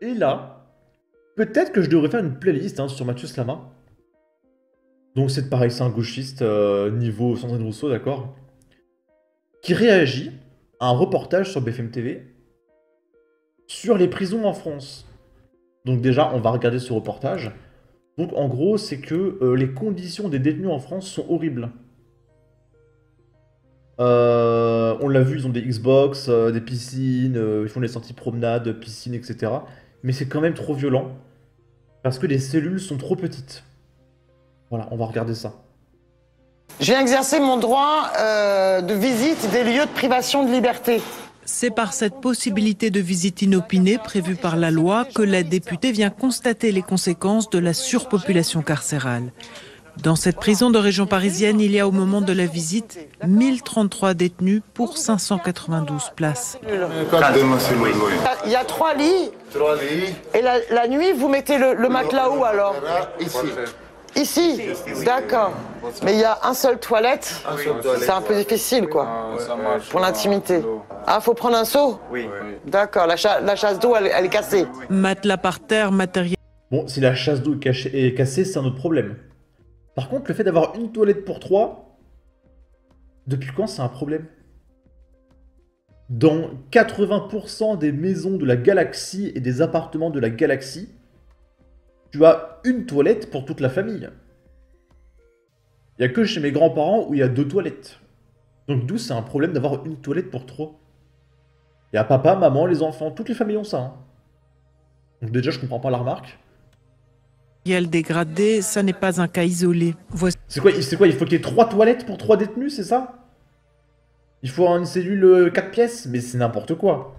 Et là, peut-être que je devrais faire une playlist hein, sur Mathieu Slama. Donc c'est pareil, c'est un gauchiste euh, niveau Sandrine Rousseau, d'accord Qui réagit à un reportage sur BFM TV sur les prisons en France. Donc déjà, on va regarder ce reportage. Donc en gros, c'est que euh, les conditions des détenus en France sont horribles. Euh, on l'a vu, ils ont des Xbox, des piscines, ils font des sorties promenades, piscines, etc. Mais c'est quand même trop violent. Parce que les cellules sont trop petites. Voilà, on va regarder ça. J'ai exercé mon droit de visite des lieux de privation de liberté. C'est par cette possibilité de visite inopinée prévue par la loi que la députée vient constater les conséquences de la surpopulation carcérale. Dans cette prison de région parisienne, il y a au moment de la visite 1033 détenus pour 592 places. Il y a trois lits. Et la, nuit, vous mettez le, le matelas où alors Ici. Ici D'accord. Mais il y a un seul toilette C'est un peu difficile, quoi. Pour l'intimité. Ah, faut prendre un seau Oui. D'accord. La, chasse d'eau, elle, est cassée. Matelas par terre, matériel. Bon, si la chasse d'eau est cassée, c'est un autre problème. Par contre, le fait d'avoir une toilette pour trois, depuis quand c'est un problème? Dans 80% des maisons de la galaxie et des appartements de la galaxie, tu as une toilette pour toute la famille. Il n'y a que chez mes grands-parents où il y a deux toilettes. Donc d'où c'est un problème d'avoir une toilette pour trois? Il y a papa, maman, les enfants, toutes les familles ont ça. Hein. Donc déjà, je comprends pas la remarque. Le dégradé, ça n'est pas un cas isolé. C'est quoi, quoi Il faut qu'il y ait trois toilettes pour trois détenus, c'est ça? Il faut une cellule 4 euh, pièces? Mais c'est n'importe quoi.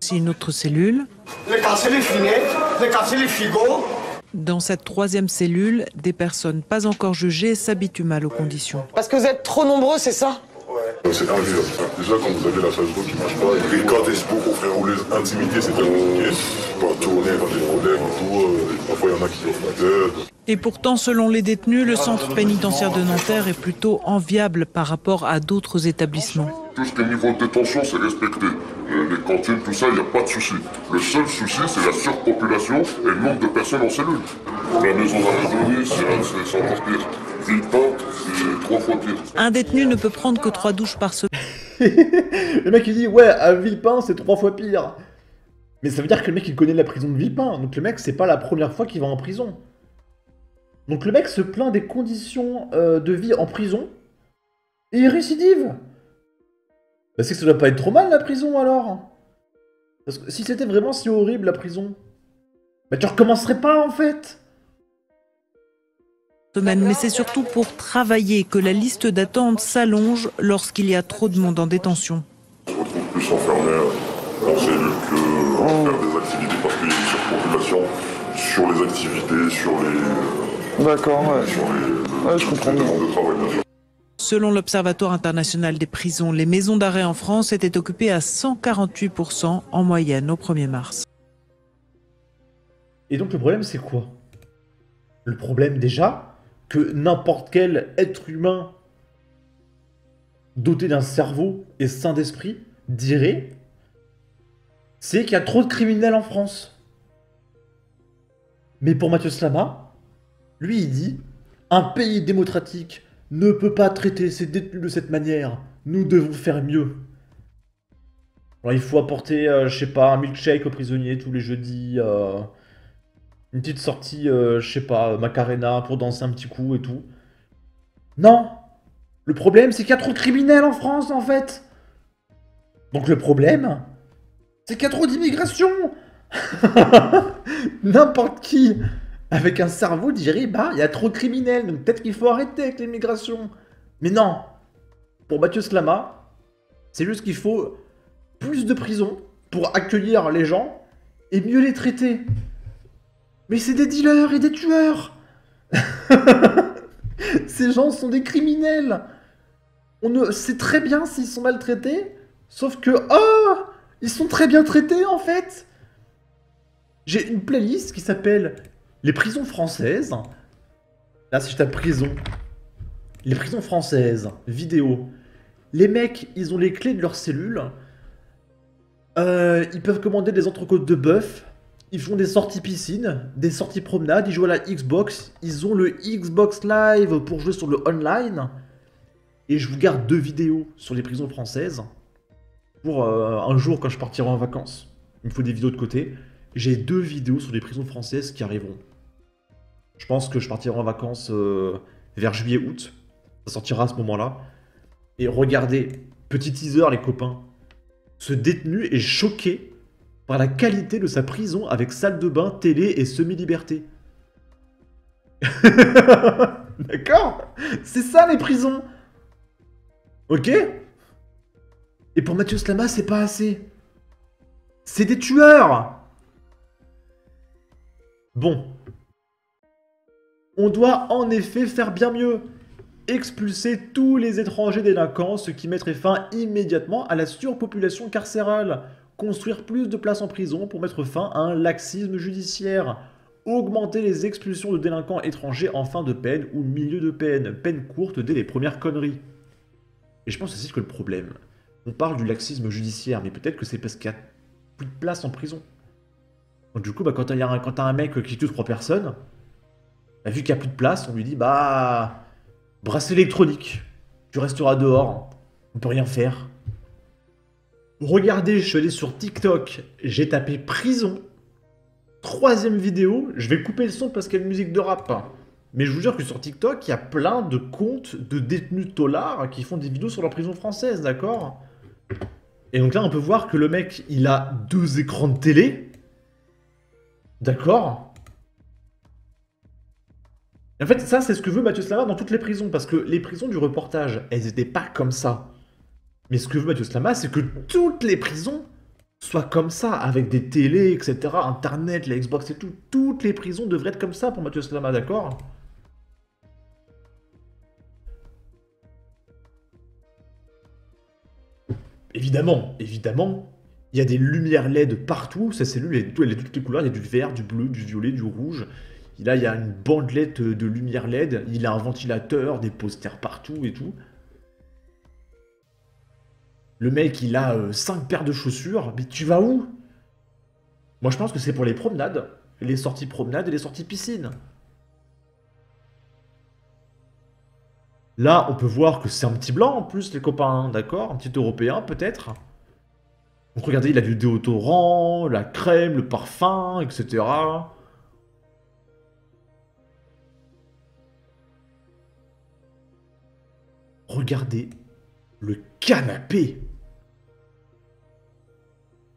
C'est une autre cellule. Les casser les fenêtres, les casser les frigos. Dans cette troisième cellule, des personnes pas encore jugées s'habituent mal aux conditions. Parce que vous êtes trop nombreux, c'est ça? Ouais. C'est invivable. Déjà, quand vous avez la d'eau qui marche pas, et quand t'es beaucoup, frère, ou les intimités, c'est très compliqué. Pas tourner, pas des problèmes et tout. Euh, parfois, il y en a qui offrent la tête. Et pourtant, selon les détenus, le centre pénitentiaire de Nanterre est plutôt enviable par rapport à d'autres établissements. Tout ce qui est niveau de détention, c'est respecté. Euh, les cantines, tout ça, il n'y a pas de souci. Le seul souci, c'est la surpopulation et le nombre de personnes en cellule. La maison d'arrêt de c'est encore pire. Villepin, c'est trois fois pire. Un détenu ne peut prendre que trois douches par semaine. le mec il dit ouais à Villepin c'est trois fois pire. Mais ça veut dire que le mec il connaît la prison de Villepin. Donc le mec c'est pas la première fois qu'il va en prison. Donc le mec se plaint des conditions euh, de vie en prison et il récidive. Bah c'est que ça doit pas être trop mal la prison alors. Parce que si c'était vraiment si horrible la prison, bah tu recommencerais pas en fait. Mais c'est surtout pour travailler que la liste d'attente s'allonge lorsqu'il y a trop de monde en détention. On se retrouve plus enfermé en cellule que faire des activités parce qu'il y a une surpopulation sur les activités, sur les D'accord, ouais. je comprends Selon l'Observatoire international des prisons, les maisons d'arrêt en France étaient occupées à 148% en moyenne au 1er mars. Et donc le problème c'est quoi? Le problème déjà que n'importe quel être humain doté d'un cerveau et sain d'esprit dirait c'est qu'il y a trop de criminels en France. Mais pour Mathieu Slama, lui, il dit Un pays démocratique ne peut pas traiter ses détenus de cette manière. Nous devons faire mieux. Il faut apporter, euh, je sais pas, un milkshake aux prisonniers tous les jeudis. Euh, une petite sortie, euh, je sais pas, Macarena pour danser un petit coup et tout. Non Le problème, c'est qu'il y a trop de criminels en France, en fait Donc le problème, c'est qu'il y a trop d'immigration N'importe qui avec un cerveau dirait bah il y a trop de criminels, donc peut-être qu'il faut arrêter avec l'immigration. Mais non Pour Mathieu Slama, c'est juste qu'il faut plus de prisons pour accueillir les gens et mieux les traiter. Mais c'est des dealers et des tueurs Ces gens sont des criminels On ne sait très bien s'ils sont maltraités, sauf que oh Ils sont très bien traités en fait J'ai une playlist qui s'appelle les prisons françaises. Là, si je tape prison. Les prisons françaises, vidéo. Les mecs, ils ont les clés de leur cellule. Euh, ils peuvent commander des entrecôtes de bœuf. Ils font des sorties piscine, des sorties promenade, ils jouent à la Xbox, ils ont le Xbox Live pour jouer sur le online. Et je vous garde deux vidéos sur les prisons françaises pour euh, un jour quand je partirai en vacances. Il me faut des vidéos de côté. J'ai deux vidéos sur les prisons françaises qui arriveront. Je pense que je partirai en vacances euh, vers juillet-août. Ça sortira à ce moment-là. Et regardez, petit teaser les copains. Ce détenu est choqué par la qualité de sa prison avec salle de bain, télé et semi-liberté. D'accord? C'est ça les prisons Ok? Et pour Mathieu Slama, c'est pas assez. C'est des tueurs Bon. On doit en effet faire bien mieux. Expulser tous les étrangers délinquants, ce qui mettrait fin immédiatement à la surpopulation carcérale construire plus de places en prison pour mettre fin à un laxisme judiciaire, augmenter les expulsions de délinquants étrangers en fin de peine ou milieu de peine, peine courte dès les premières conneries. Et je pense aussi que le problème, on parle du laxisme judiciaire, mais peut-être que c'est parce qu'il y a plus de place en prison. Donc du coup, bah, quand a un, as un mec qui tue trois personnes, bah, vu qu'il n'y a plus de place, on lui dit bah bracelet électronique, tu resteras dehors, on peut rien faire. Regardez, je suis allé sur TikTok, j'ai tapé prison. Troisième vidéo, je vais couper le son parce qu'il y a une musique de rap. Mais je vous jure que sur TikTok, il y a plein de comptes de détenus tolards qui font des vidéos sur leur prison française, d'accord? Et donc là, on peut voir que le mec, il a deux écrans de télé. D'accord? En fait, ça, c'est ce que veut Mathieu Slava dans toutes les prisons, parce que les prisons du reportage, elles n'étaient pas comme ça. Mais ce que veut Mathieu Slama, c'est que toutes les prisons soient comme ça, avec des télés, etc., Internet, la Xbox et tout. Toutes les prisons devraient être comme ça pour Mathieu Slama, d'accord? Évidemment, évidemment, il y a des lumières LED partout. Sa cellule, elle est de toutes les couleurs. Il y a du vert, du bleu, du violet, du rouge. Là, il y a une bandelette de lumière LED. Il a un ventilateur, des posters partout et tout. Le mec, il a 5 euh, paires de chaussures. Mais tu vas où? Moi, je pense que c'est pour les promenades. Les sorties promenades et les sorties piscine. Là, on peut voir que c'est un petit blanc en plus, les copains, d'accord? Un petit européen, peut-être? Donc regardez, il a du déodorant, la crème, le parfum, etc. Regardez le canapé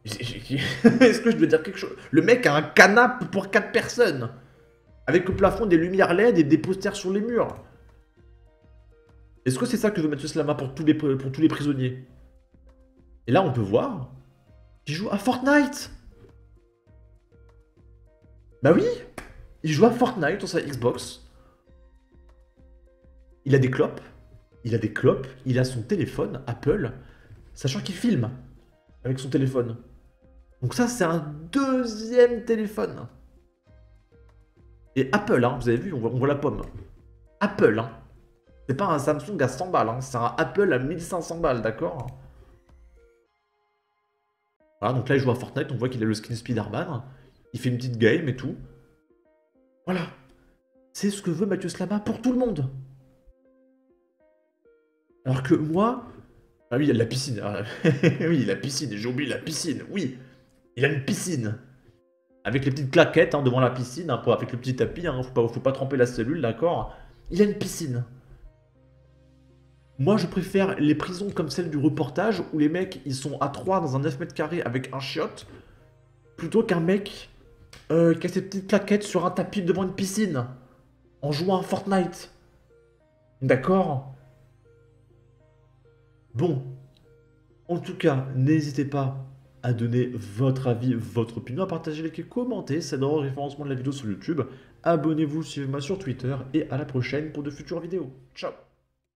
Est-ce que je dois dire quelque chose Le mec a un canapé pour 4 personnes. Avec au plafond des lumières LED et des posters sur les murs. Est-ce que c'est ça que veut Mathieu Slama pour tous les, pour tous les prisonniers? Et là, on peut voir qu'il joue à Fortnite. Bah oui Il joue à Fortnite sur sa Xbox. Il a des clopes. Il a des clopes. Il a son téléphone, Apple, sachant qu'il filme avec son téléphone. Donc ça, c'est un deuxième téléphone. Et Apple, hein, vous avez vu, on voit, la pomme. Apple, hein. C'est pas un Samsung à 100 balles, hein. c'est un Apple à 1500 balles, d'accord? Voilà, donc là, il joue à Fortnite, on voit qu'il a le skin Spider-Man. Il fait une petite game et tout. Voilà. C'est ce que veut Mathieu Slama pour tout le monde. Alors que moi... Ah oui, il y a de la piscine. Ah, oui, la piscine, j'ai oublié la piscine, oui. Il a une piscine. Avec les petites claquettes hein, devant la piscine, hein, avec le petit tapis, hein, faut, pas, faut pas tremper la cellule, d'accord Il a une piscine. Moi, je préfère les prisons comme celle du reportage, où les mecs, ils sont à 3 dans un 9 mètres carrés avec un chiotte, plutôt qu'un mec euh, qui a ses petites claquettes sur un tapis devant une piscine, en jouant à Fortnite. D'accord? Bon. En tout cas, n'hésitez pas à donner votre avis, votre opinion, à partager, liker, commenter, ça donne le référencement de la vidéo sur YouTube. Abonnez-vous, suivez-moi sur Twitter et à la prochaine pour de futures vidéos. Ciao